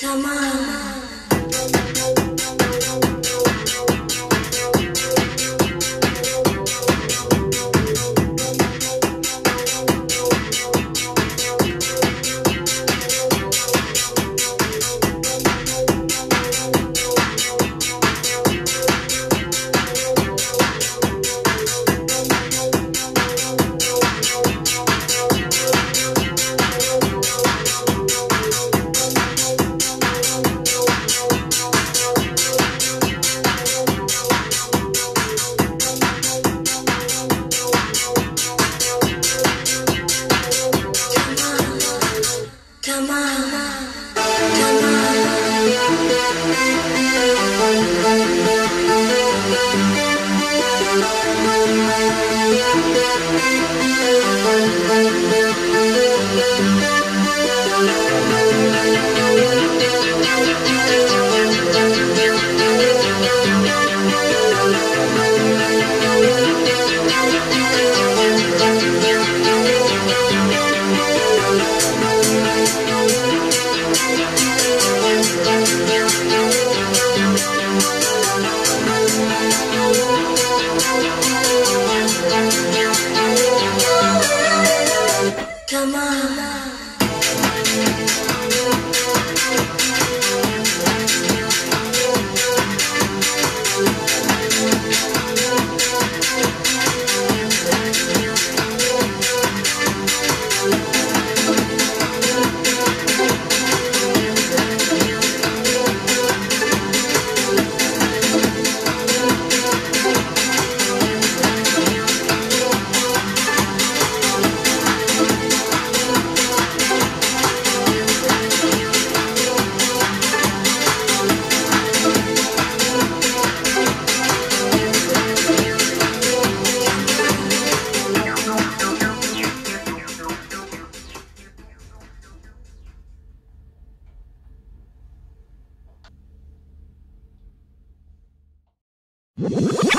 Come on. Come Música